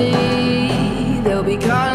see, they'll be gone.